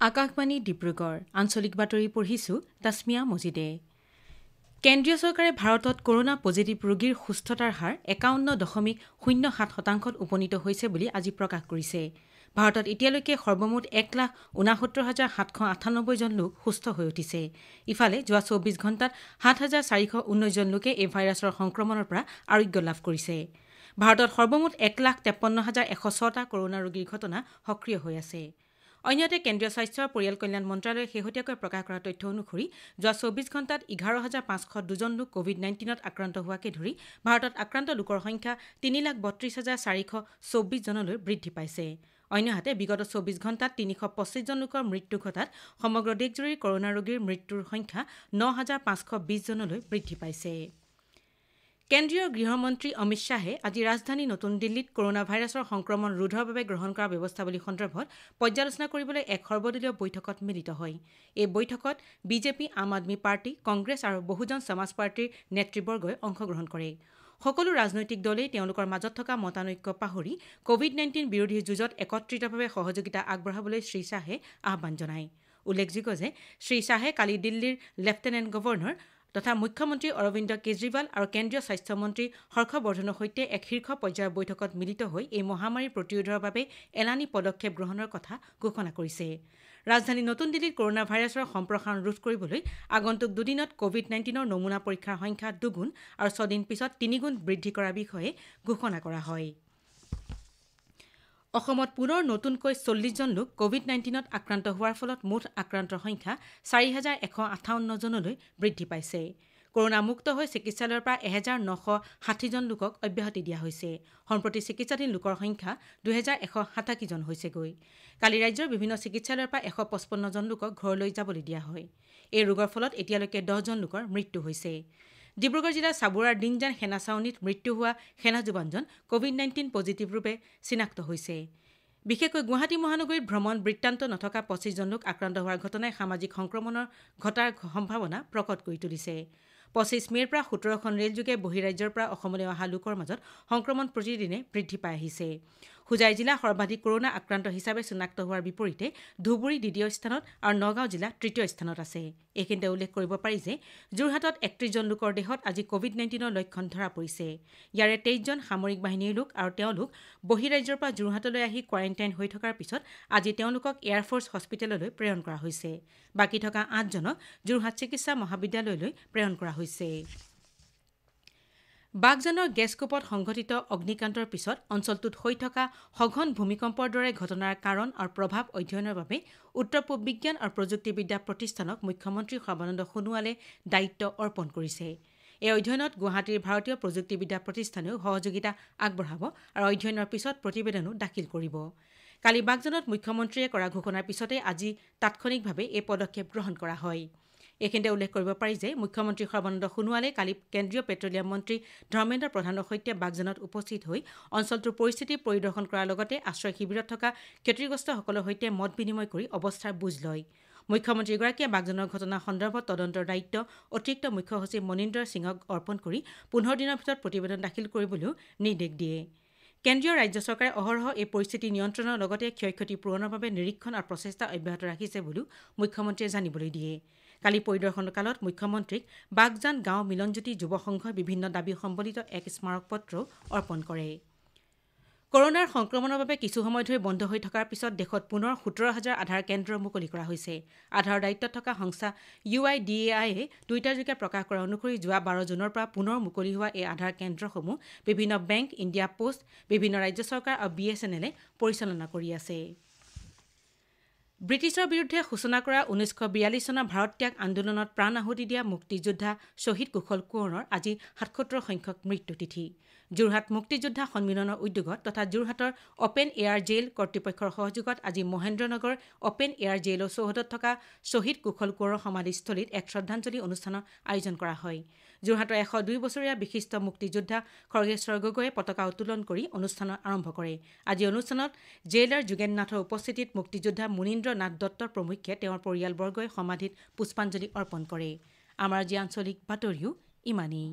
আকাশবাণী ডিব্ৰুগড়। আঞ্চলিক বাতৰি পঢ়িছো তাছমিয়া মজিদে। কেন্দ্ৰীয় চৰকাৰে ভাৰতত কৰোনা পজিটিভ ৰোগীৰ সুস্থতাৰ হাৰ একাৱন্ন দশমিক শূন্য সাত শতাংশত উপনীত হৈছে বুলি আজি প্ৰকাশ কৰিছে। ভাৰতত এতিয়ালৈকে সৰ্বমুঠ এক লাখ ঊনাসত্তৰ হাজাৰ সাতশ আঠানব্বৈজন লোক সুস্থ হৈ উঠিছে। ইফালে যোৱা চৌবিছ ঘণ্টাত সাত হাজাৰ চাৰিশ ঊনৈছজন লোকে এই ভাইৰাছৰ সংক্ৰমণৰ পৰা আৰোগ্য লাভ কৰিছে। ভাৰতত সৰ্বমুঠ এক লাখ তেপন্ন হাজাৰ এশ ছটা কৰোনা ৰোগীৰ ঘটনা সক্ৰিয় হৈ আছে। অন্যহাতে কেন্দ্ৰীয় স্বাস্থ্য আৰু পৰিয়াল কল্যাণ মন্ত্ৰালয়ে শেহতীয়াকৈ প্ৰকাশ কৰা তথ্য অনুসৰি যোৱা চৌবিছ ঘণ্টাত এঘাৰ হাজাৰ পাঁচশ দুজন লোক কভিড নাইণ্টিনত আক্ৰান্ত হোৱাকে ধৰি ভাৰতত আক্ৰান্ত লোকৰ সংখ্যা তিনি লাখ বত্ৰিছ হাজাৰ চাৰিশ চৌব্বিছজনলৈ বৃদ্ধি পাইছে। অন্যহাতে বিগত চৌবিছ ঘণ্টাত তিনিশ পঁচিছজন লোকৰ মৃত্যু ঘটাত সমগ্ৰ দেশজুৰি কৰোনা ৰোগীৰ মৃত্যুৰ সংখ্যা ন হাজাৰ পাঁচশ বিছজনলৈ বৃদ্ধি পাইছে। কেন্দ্ৰীয় গৃহমন্ত্ৰী অমিত শ্বাহে আজি ৰাজধানী নতুন দিল্লীত কৰোনা ভাইৰাছৰ সংক্ৰমণ ৰোধৰ বাবে গ্ৰহণ কৰা ব্যৱস্থাৱলী সন্দৰ্ভত পৰ্যালোচনা কৰিবলৈ এক সৰ্বদলীয় বৈঠকত মিলিত হয় এই বৈঠকত বিজেপি আম আদমী পাৰ্টী কংগ্ৰেছ আৰু বহুজন সমাজ পাৰ্টীৰ নেতৃবৰ্গই অংশগ্ৰহণ কৰে। সকলো ৰাজনৈতিক দলেই তেওঁলোকৰ মাজত থকা মতানৈক্য পাহৰি কভিড নাইণ্টিন বিৰোধী যুঁজত একত্ৰিতভাৱে সহযোগিতা আগবঢ়াবলৈ শ্ৰীশ্বাহে আহ্বান জনায়। উল্লেখযোগ্য যে শ্ৰীশ্বাহে কালি দিল্লীৰ লেফটেনেণ্ট গভৰ্ণৰ তথা মুখ্যমন্ত্ৰী অৰবিন্দ কেজৰিৱাল আৰু কেন্দ্ৰীয় স্বাস্থ্যমন্ত্ৰী হৰ্ষবৰ্ধনৰ সৈতে এক শীৰ্ষ পৰ্যায়ৰ বৈঠকত মিলিত হৈ এই মহামাৰী প্ৰতিৰোধৰ বাবে এলানি পদক্ষেপ গ্ৰহণৰ কথা ঘোষণা কৰিছে। ৰাজধানী নতুন দিল্লীত কৰোনা ভাইৰাছৰ সম্প্ৰসাৰণ ৰোধ কৰিবলৈ আগন্তুক দুদিনত কভিড নাইণ্টিনৰ নমুনা পৰীক্ষাৰ সংখ্যা দুগুণ আৰু ছদিন পিছত তিনিগুণ বৃদ্ধি কৰাৰ বিষয়ে ঘোষণা কৰা হয়। অসমত পুনৰ নতুনকৈ চল্লিছজন লোক কভিড নাইণ্টিনত আক্ৰান্ত হোৱাৰ ফলত মুঠ আক্ৰান্তৰ সংখ্যা চাৰি হাজাৰ এশ আঠাৱন্নজনলৈ বৃদ্ধি পাইছে। কৰোনা মুক্ত হৈ চিকিৎসালয়ৰ পৰা এহেজাৰ নশ ষাঠিজন লোকক অব্যাহতি দিয়া হৈছে। সম্প্ৰতি চিকিৎসাধীন লোকৰ সংখ্যা দুহেজাৰ এশ সাতাশীজন হৈছেগৈ। কালি ৰাজ্যৰ বিভিন্ন চিকিৎসালয়ৰ পৰা এশ পঁচপন্নজন লোকক ঘৰলৈ যাবলৈ দিয়া হয়। এই ৰোগৰ ফলত এতিয়ালৈকে দহজন লোকৰ মৃত্যু হৈছে। ডিব্ৰুগড় জিলাৰ চাবুৰাৰ দিনজান সেনা ছাউনীত মৃত্যু হোৱা সেনা জোৱানজন কভিড নাইণ্টিন পজিটিভ ৰূপে চিনাক্ত হৈছে। বিশেষকৈ গুৱাহাটী মহানগৰীত ভ্ৰমণ বৃত্তান্ত নথকা পঁচিছজন লোক আক্ৰান্ত হোৱাৰ ঘটনাই সামাজিক সংক্ৰমণৰ ঘটাৰ সম্ভাৱনা প্ৰকট কৰি তুলিছে। পঁচিছ মে'ৰ পৰা সোতৰখন ৰেলযোগে বহিৰাজ্যৰ পৰা অসমলৈ অহা লোকৰ মাজত সংক্ৰমণ প্ৰতিদিনে বৃদ্ধি পাই আহিছে। হোজাই জিলা সৰ্বাধিক কৰোনা আক্ৰান্ত হিচাপে চিনাক্ত হোৱাৰ বিপৰীতে ধুবুৰী দ্বিতীয় স্থানত আৰু নগাঁও জিলা তৃতীয় স্থানত আছে। এইখিনিতে উল্লেখ কৰিব পাৰি যে যোৰহাটত একত্ৰিছজন লোকৰ দেহত আজি কভিড নাইণ্টিনৰ লক্ষণ ধৰা পৰিছে। ইয়াৰে তেইছজন সামৰিক বাহিনীৰ লোক আৰু তেওঁলোক বহিৰাজ্যৰ পৰা যোৰহাটলৈ আহি কোৱাৰেণ্টাইন হৈ থকাৰ পিছত আজি তেওঁলোকক এয়াৰফ'ৰ্চ হস্পিটেললৈ প্ৰেৰণ কৰা হৈছে। বাকী থকা আঠজনক যোৰহাট চিকিৎসা মহাবিদ্যালয়লৈ প্ৰেৰণ কৰা হৈছে। বাগজানৰ গেছকোপত সংঘটিত অগ্নিকাণ্ডৰ পিছত অঞ্চলটোত হৈ থকা সঘন ভূমিকম্পৰ দৰে ঘটনাৰ কাৰণ আৰু প্ৰভাৱ অধ্যয়নৰ বাবে উত্তৰ পূব বিজ্ঞান আৰু প্ৰযুক্তিবিদ্যা প্ৰতিষ্ঠানক মুখ্যমন্ত্ৰী সৰ্বানন্দ সোণোৱালে দায়িত্ব অৰ্পণ কৰিছে। এই অধ্যয়নত গুৱাহাটীৰ ভাৰতীয় প্ৰযুক্তিবিদ্যা প্ৰতিষ্ঠানেও সহযোগিতা আগবঢ়াব আৰু অধ্যয়নৰ পিছত প্ৰতিবেদনো দাখিল কৰিব। কালি বাগজানত মুখ্যমন্ত্ৰীয়ে কৰা ঘোষণাৰ পিছতে আজি তাৎক্ষণিকভাৱে এই পদক্ষেপ গ্ৰহণ কৰা হয়। এইখিনিতে উল্লেখ কৰিব পাৰি যে মুখ্যমন্ত্ৰী সৰ্বানন্দ সোণোৱালে কালি কেন্দ্ৰীয় পেট্ৰলিয়াম মন্ত্ৰী ধৰ্মেন্দ্ৰ প্ৰধানৰ সৈতে বাগজানত উপস্থিত হৈ অঞ্চলটোৰ পৰিস্থিতি পৰিদৰ্শন কৰাৰ লগতে আশ্ৰয় শিবিৰত থকা ক্ষতিগ্ৰস্তসকলৰ সৈতে মত বিনিময় কৰি অৱস্থাৰ বুজ লয়। মুখ্যমন্ত্ৰীগৰাকীয়ে বাগজানৰ ঘটনা সন্দৰ্ভত তদন্তৰ দায়িত্ব অতিৰিক্ত মুখ্য সচিব মনীন্দ্ৰ সিঙক অৰ্পণ কৰি পোন্ধৰ দিনৰ ভিতৰত প্ৰতিবেদন দাখিল কৰিবলৈও নিৰ্দেশ দিয়ে। কেন্দ্ৰীয় ৰাজ্য চৰকাৰে অহৰহ এই পৰিস্থিতি নিয়ন্ত্ৰণৰ লগতে ক্ষয় ক্ষতি পূৰণৰ বাবে নিৰীক্ষণ আৰু প্ৰচেষ্টা অব্যাহত ৰাখিছে বুলিও মুখ্যমন্ত্ৰীয়ে জানিবলৈ দিয়ে। কালি পৰিদৰ্শন কালত মুখ্যমন্ত্ৰীক বাগজান গাঁও মিলনজ্যোতি যুৱ সংঘই বিভিন্ন দাবী সম্বলিত এক স্মাৰক পত্ৰও অৰ্পণ কৰে। কৰোনাৰ সংক্ৰমণৰ বাবে কিছু সময় ধৰি বন্ধ হৈ থকাৰ পিছত দেশত পুনৰ সোতৰ হাজাৰ আধাৰ কেন্দ্ৰ মুকলি কৰা হৈছে। আধাৰৰ দায়িত্বত থকা সংস্থা ইউ আই ডি এ আইয়ে টুইটাৰযোগে প্ৰকাশ কৰা অনুসৰি যোৱা বাৰ জুনৰ পৰা পুনৰ মুকলি হোৱা এই আধাৰ কেন্দ্ৰসমূহ বিভিন্ন বেংক ইণ্ডিয়া পোষ্ট বিভিন্ন ৰাজ্য চৰকাৰ আৰু বি এছ এন এলে পৰিচালনা কৰি আছে। ব্ৰিটিছৰ বিৰুদ্ধে সূচনা কৰা ঊনৈছশ বিয়াল্লিছ চনৰ ভাৰত ত্যাগ আন্দোলনত প্ৰাণ আহুতি দিয়া মুক্তিযোদ্ধা শ্বহীদ কুশল কোঁৱৰৰ আজি সাতসত্তৰ সংখ্যক মৃত্যুতিথি যোৰহাট মুক্তিযোদ্ধা সন্মিলনৰ উদ্যোগত তথা যোৰহাটৰ অপেন এয়াৰ জেইল কৰ্তৃপক্ষৰ সহযোগত আজি মহেন্দ্ৰনগৰ অপেন এয়াৰ জেইলৰ চৌহদত থকা শ্বহীদ কুশল কোঁৱৰৰ সমাধিস্থলীত এক শ্ৰদ্ধাঞ্জলি অনুষ্ঠানৰ আয়োজন কৰা হয়। যোৰহাটৰ এশ দুই বছৰীয়া বিশিষ্ট মুক্তিযোদ্ধা খৰ্গেশ্বৰ গগৈয়ে পতাকা উত্তোলন কৰি অনুষ্ঠান আৰম্ভ কৰে। আজি অনুষ্ঠানত জেইলাৰ যোগেন নাথৰ উপস্থিতিত মুক্তিযোদ্ধা মুনীন্দ্ৰ নাথ দত্ত প্ৰমুখ্যে তেওঁৰ পৰিয়ালবৰ্গই সমাধিত পুষ্পাঞ্জলি অৰ্পণ কৰে। আমাৰ আজি আঞ্চলিক বাতৰিও ইমানেই।